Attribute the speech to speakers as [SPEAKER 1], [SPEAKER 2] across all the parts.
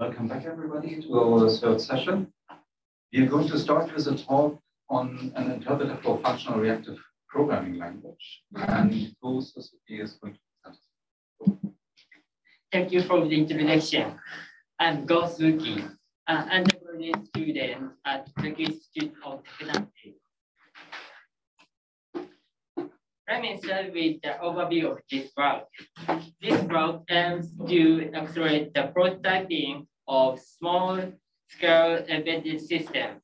[SPEAKER 1] Welcome back, everybody, to our third session. We are going to start with a talk on an interpreter for functional reactive programming language. And is going to present.
[SPEAKER 2] Thank you for the introduction. I'm Go Suzuki, an undergraduate student at the Institute of Technology. Let me start with the overview of this work. This work aims to accelerate the prototyping of small-scale embedded systems.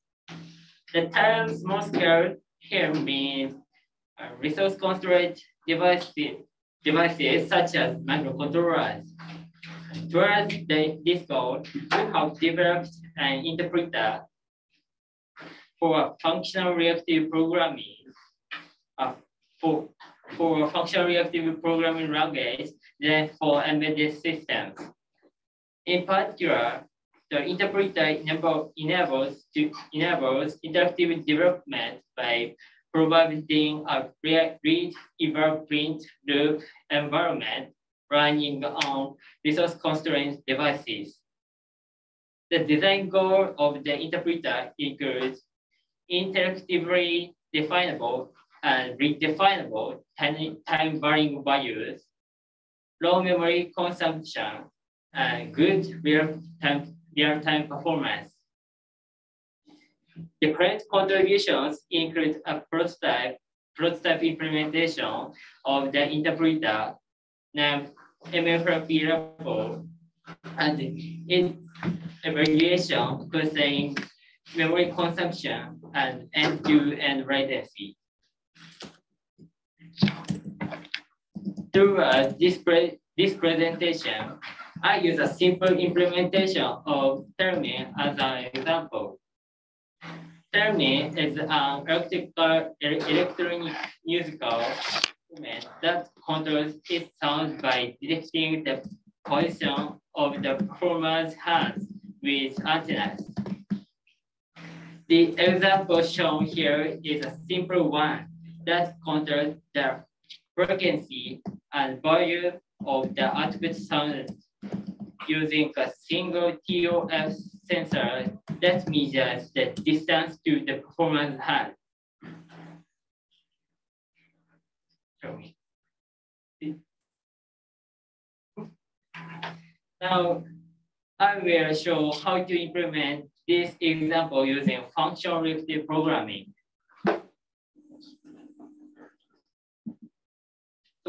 [SPEAKER 2] The term small scale here means uh, resource-constrained devices, devices such as microcontrollers. Towards this goal, we have developed an interpreter for functional reactive programming uh, for, for functional reactive programming language than for embedded systems. In particular, the interpreter enable, enables, to, enables interactive development by providing a read, eval, print, loop environment running on resource-constrained devices. The design goal of the interpreter includes interactively definable and redefinable time-varying values, low memory consumption, and good real-time real-time performance. The current contributions include a prototype, prototype implementation of the interpreter named Emfrp-REPL and its evaluation concerning memory consumption and end-to-end -end latency. Through uh, this, pre this presentation, I use a simple implementation of Theremin as an example. Theremin is an electrical, electronic musical instrument that controls its sound by detecting the position of the performer's hands with antennas. The example shown here is a simple one that controls the frequency and volume of the output sound using a single TOF sensor that measures the distance to the performance hand. Now, I will show how to implement this example using functional reactive programming.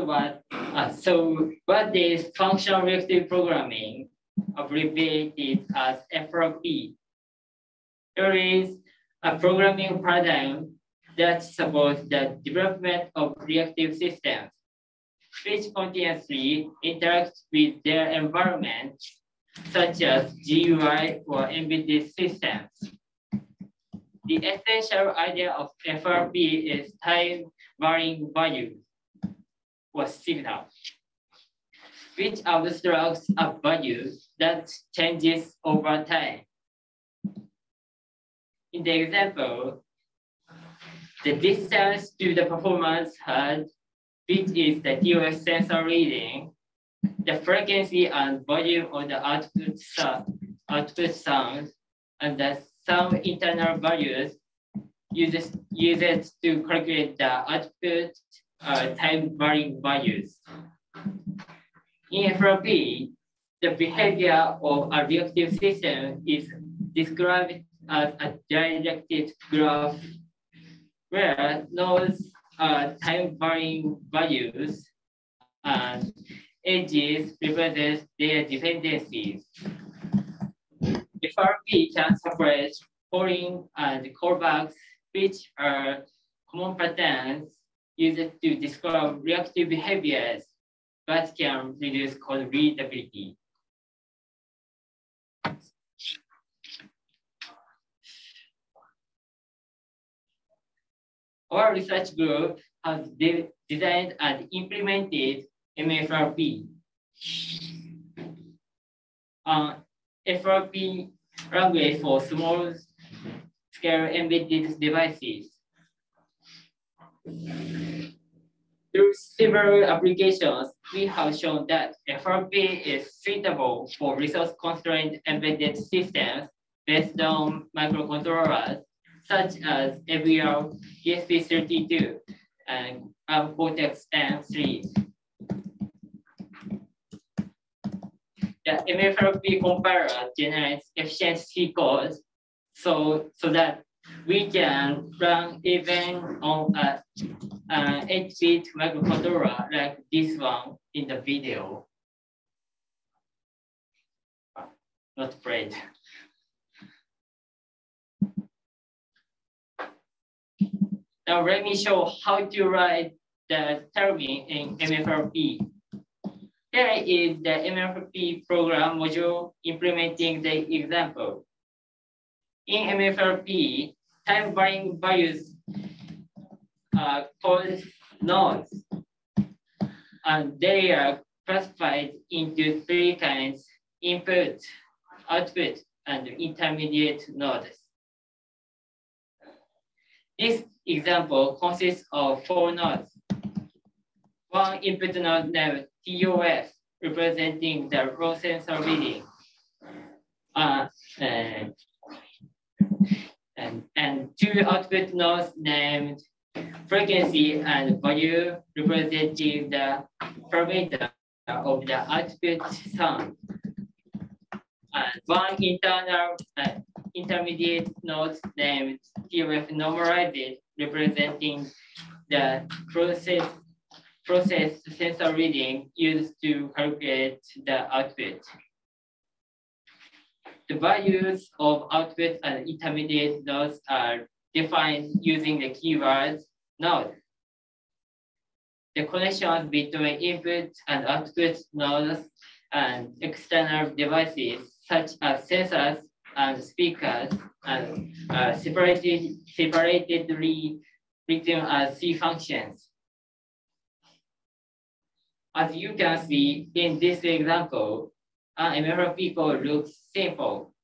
[SPEAKER 2] What, uh, so what is functional reactive programming, abbreviated as FRP? There is a programming paradigm that supports the development of reactive systems, which continuously interact with their environment, such as GUI or embedded systems. The essential idea of FRP is time varying values was signal, which abstracts of value that changes over time. In the example, the distance to the performance HUD, which is the TOF sensor reading, the frequency and volume of the output, sound, output sound, and the some internal values uses, uses to calculate the output uh, time varying values. In FRP, the behavior of a reactive system is described as a directed graph where nodes are time varying values and edges represent their dependencies. FRP can separate polling and callbacks, which are common patterns used to describe reactive behaviors, but can reduce code readability. Our research group has de designed and implemented Emfrp. Uh, FRP language for small scale embedded devices. Through several applications, we have shown that FRP is suitable for resource-constrained embedded systems based on microcontrollers, such as AVR ESP32 and ARM Cortex-M3. The Emfrp compiler generates efficient C codes so, so that we can run even on a, an 8-bit microcontroller like this one in the video. Not afraid. Now let me show how to write the theremin in Emfrp. Here is the Emfrp program module implementing the example. In Emfrp, time varying values are called nodes. And they are classified into three kinds, input, output, and intermediate nodes. This example consists of four nodes. One input node named TOF, representing the raw sensor reading. Uh, uh, and, and two output nodes named frequency and value representing the parameter of the output sound. And one internal uh, intermediate node named TOF normalized representing the process process sensor reading used to calculate the output. The values of output and intermediate nodes are defined using the keywords node. The connections between input and output nodes and external devices such as sensors and speakers and uh, separated, separatedly written as C functions. As you can see in this example, an Emfrp code looks simple.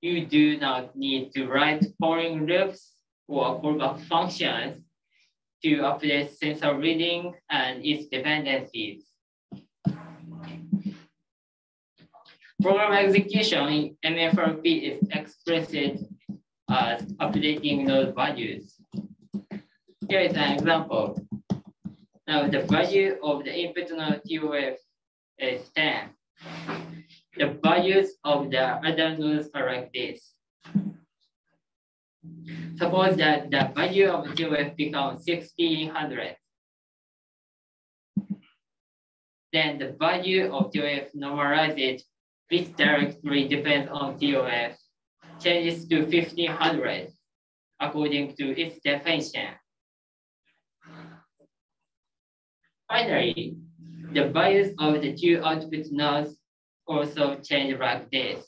[SPEAKER 2] You do not need to write foreign loops or callback functions to update sensor reading and its dependencies. Program execution in Emfrp is expressed as updating node values. Here is an example. Now the value of the input node TOF is 10. The values of the other nodes are like this. Suppose that the value of TOF becomes 1600. Then the value of TOF normalized, which directly depends on TOF, changes to 1500 according to its definition. Finally, the values of the two output nodes also change like this.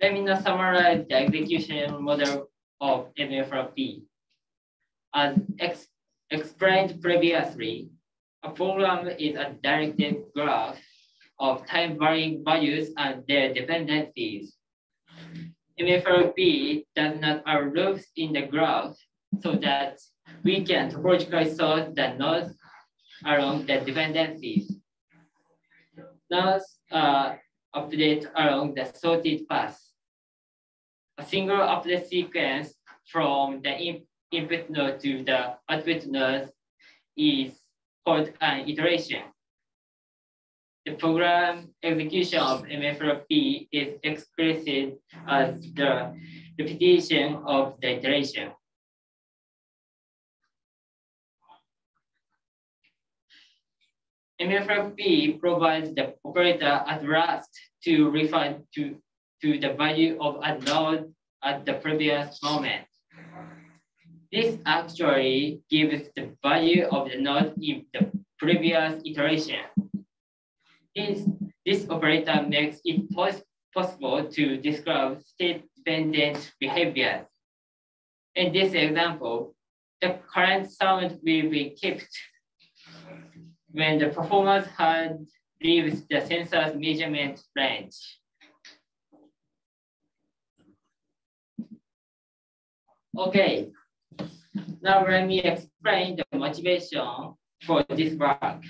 [SPEAKER 2] Let me now summarize the execution model of Emfrp. As ex explained previously, a program is a directed graph of time-varying values and their dependencies. Emfrp does not have loops in the graph so that we can topologically sort the nodes along the dependencies. Nodes uh, update along the sorted path. A single update sequence from the in input node to the output node is called an iteration. The program execution of Emfrp is expressed as the repetition of the iteration. Emfrp provides the operator at last to refer to, to the value of a node at the previous moment. This actually gives the value of the node in the previous iteration. This, this operator makes it pos possible to describe state-dependent behaviors. In this example, the current sound will be kept when the performance had leaves the sensor's measurement range. Okay, Now let me explain the motivation for this work.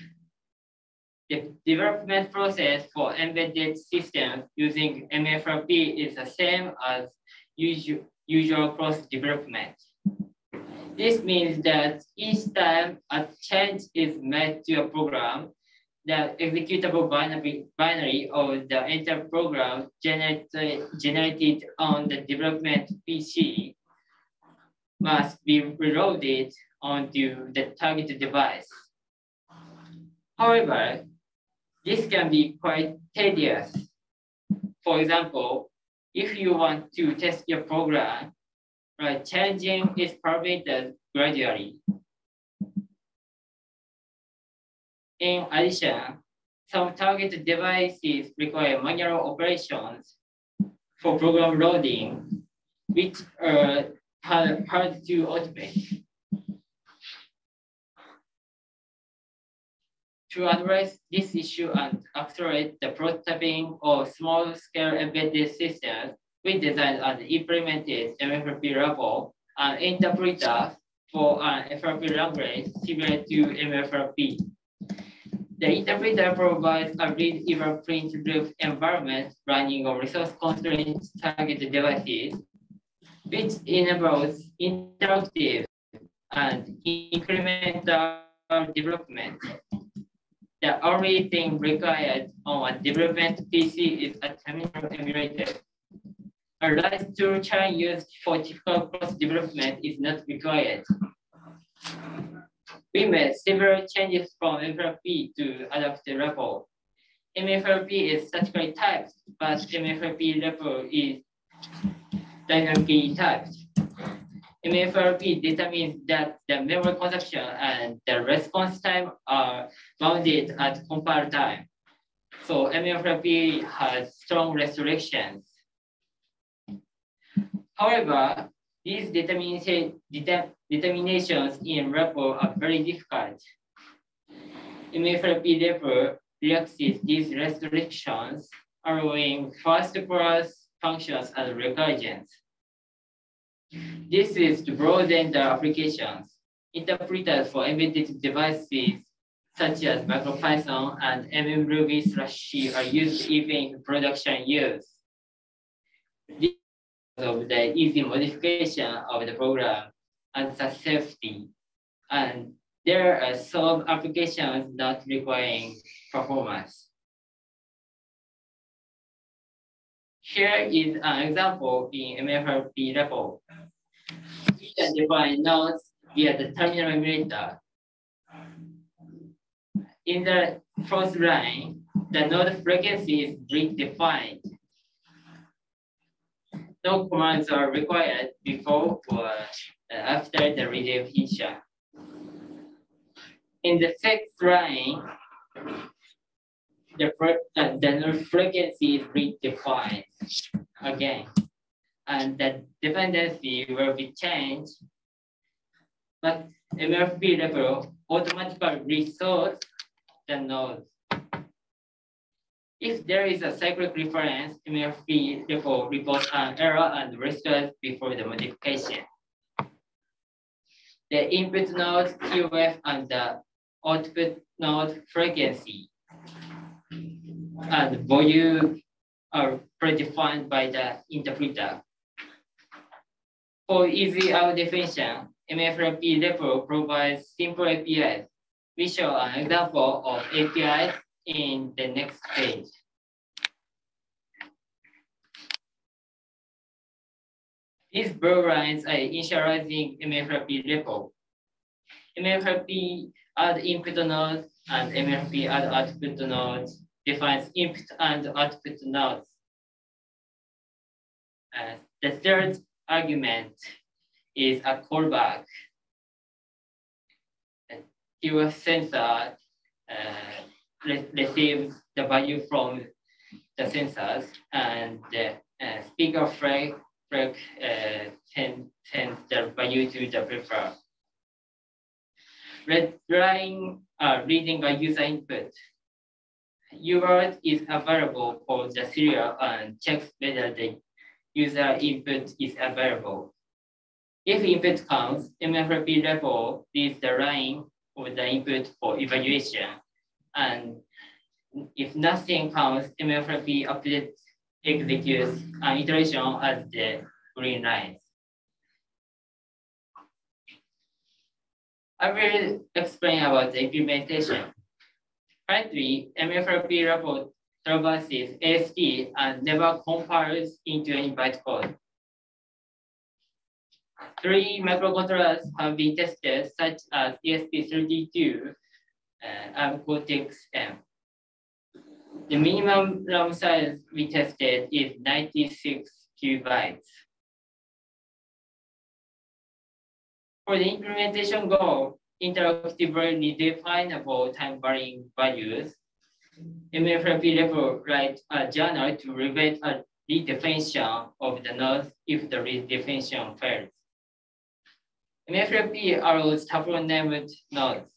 [SPEAKER 2] The development process for embedded systems using Emfrp is the same as usual, usual cross development. This means that each time a change is made to a program, the executable binary, binary of the entire program generated, generated on the development PC must be reloaded onto the target device. However, this can be quite tedious. For example, if you want to test your program, right, changing its parameters gradually. In addition, some target devices require manual operations for program loading, which are hard, hard to automate. To address this issue and accelerate the prototyping of small-scale embedded systems, we designed and implemented Emfrp-REPL, an interpreter for uh, an FRP language similar to Emfrp. The interpreter provides a read eval print loop environment running on resource constrained target devices, which enables interactive and incremental development the only thing required on a development PC is a terminal emulator. A large tool chain used for typical cross development is not required. We made several changes from Emfrp to adapt the repo. Emfrp is statically typed, but Emfrp-REPL is dynamically typed. Emfrp determines that the memory consumption and the response time are bounded at compile time. So Emfrp has strong restrictions. However, these determinations in repo are very difficult. MFRP repo relaxes these restrictions, allowing first class functions as recursions. This is to broaden the applications. Interpreters for embedded devices such as MicroPython and mruby slash C are used even in production use. Of the easy modification of the program and the safety. And there are some applications not requiring performance. Here is an example in Emfrp-REPL can define nodes via the terminal emulator. In the first line, the node frequency is redefined. No commands are required before or after the redefinition. In the sixth line, the, uh, the frequency is redefined again and the dependency will be changed, but Emfrp-REPL automatically restores the nodes. If there is a cyclic reference, Emfrp-REPL reports an error and restores before the modification. The input node QF and the output node frequency and volume are predefined by the interpreter. For easy out definition, Emfrp-REPL provides simple APIs. We show an example of APIs in the next page. These blue lines are initializing Emfrp-REPL. MFRP add input nodes and MFRP add output nodes defines input and output nodes. Uh, the third argument is a callback. Your sensor uh, re receives the value from the sensors and the uh, speaker flag, flag uh, send, the value to the prefer. Red line uh, reading a user input. UART is available for the serial and checks whether the user input is available. If input counts, MFRP level is the line of the input for evaluation. And if nothing counts, MFRP update executes an iteration as the green lines. I will explain about the implementation. Currently, Emfrp-REPL traverses AST and never compiles into any bytecode. Three microcontrollers have been tested, such as ESP32 uh, and Cortex-M. The minimum RAM size we tested is 96 kilobytes. For the implementation goal, interactively definable time varying values, Emfrp-REPL write a journal to revert a redefinition of the nodes if the redefinition fails. Emfrp allows tuple named nodes,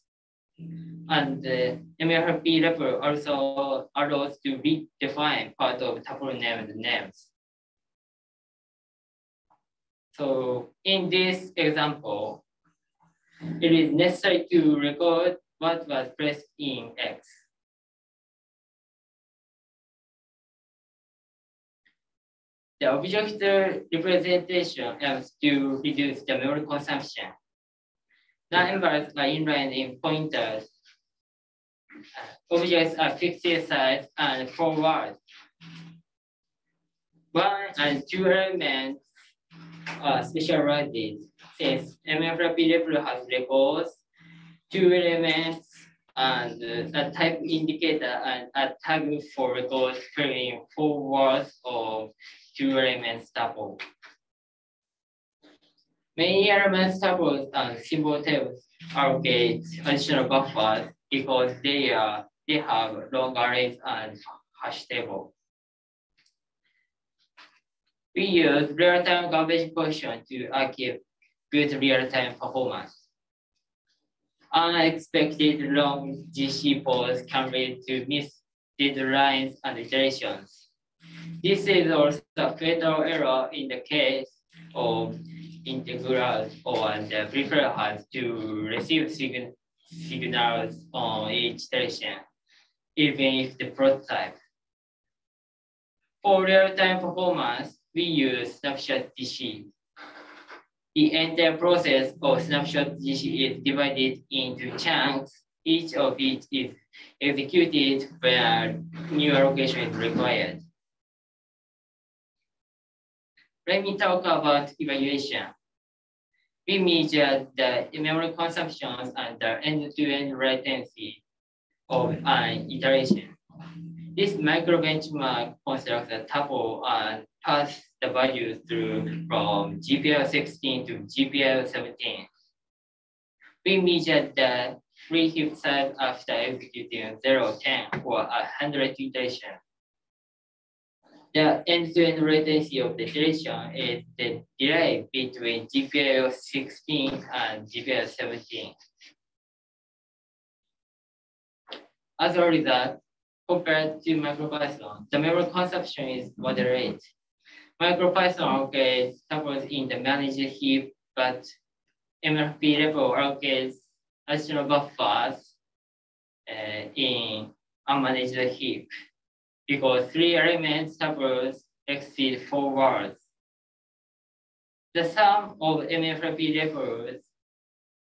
[SPEAKER 2] and the Emfrp-REPL also allows to redefine part of tuple named names. So in this example, it is necessary to record what was pressed in X. The object representation helps to reduce the memory consumption. Numbers are inline in pointers. Objects are fixed size and forward. One and two elements are specialized since Emfrp has records, two elements, and uh, a type indicator and a tag for records filling forward of two elements tuple. Many elements tuples uh, and symbol tables allocate additional buffers because they are they have long arrays and hash table. We use real-time garbage collection to achieve good real-time performance. Unexpected long GC polls can lead to missed deadlines and iterations. This is also a fatal error in the case of integrals or the uh, preferred has to receive sign signals on each station, even if the prototype. For real-time performance, we use snapshot GC. The entire process of snapshot GC is divided into chunks. Each of which is executed where new allocation is required. Let me talk about evaluation. We measure the memory consumptions and the end-to-end -end latency of an iteration. This micro benchmark constructs a tuple and pass the values through from GPIO 16 to GPIO 17. We measure the free heap size after executing 0, 10, or 100 iterations the end-to-end latency of the iteration is the delay between GPIO 16 and GPIO 17. As a result, compared to MicroPython, the memory consumption is moderate. MicroPython allocates tuples in the managed heap, but Emfrp-REPL allocates additional buffers uh, in unmanaged heap because three elements tuples exceed four words. The sum of Emfrp-REPL's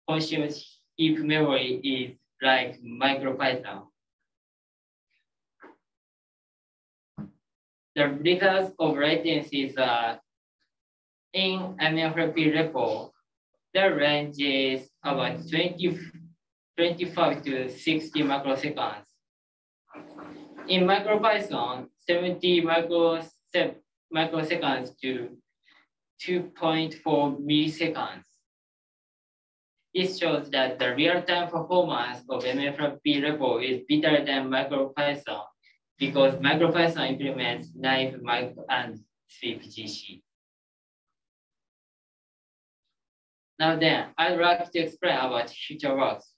[SPEAKER 2] consumes heap memory is like MicroPython. The results of latencies are in Emfrp-REPL, the range is about 20, 25 to 60 microseconds in MicroPython, 70 microseconds to 2.4 milliseconds. This shows that the real-time performance of Emfrp-REPL is better than MicroPython because MicroPython implements naive mark and sweep GC. Now then, I'd like to explain about future works.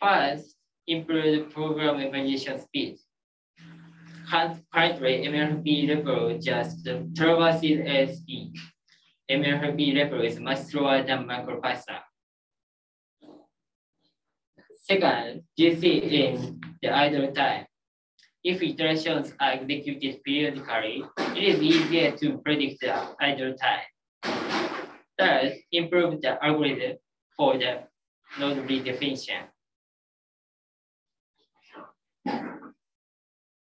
[SPEAKER 2] First, improve program evaluation speed currently MLB level just traverses AST. Emfrp-REPL is much slower than MicroPython. Second, GC in the idle time. If iterations are executed periodically, it is easier to predict the idle time. Third, improve the algorithm for the node redefinition.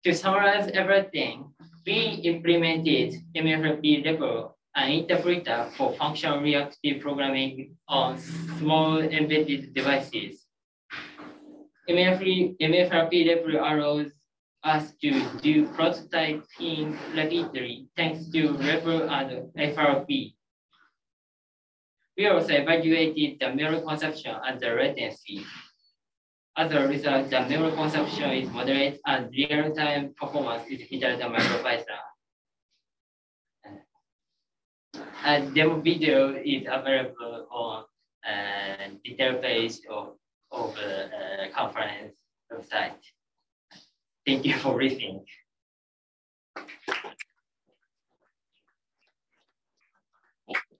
[SPEAKER 2] To summarize everything, we implemented Emfrp-REPL, an interpreter for functional reactive programming on small embedded devices. Emfrp, MFRP level allows us to do prototyping rapidly thanks to REPL and FRP. We also evaluated the memory consumption and the latency. As a result, the memory consumption is moderate and real-time performance is better than MicroPython. A demo video is available on uh, detail page of, of the uh, conference website. Thank you for listening.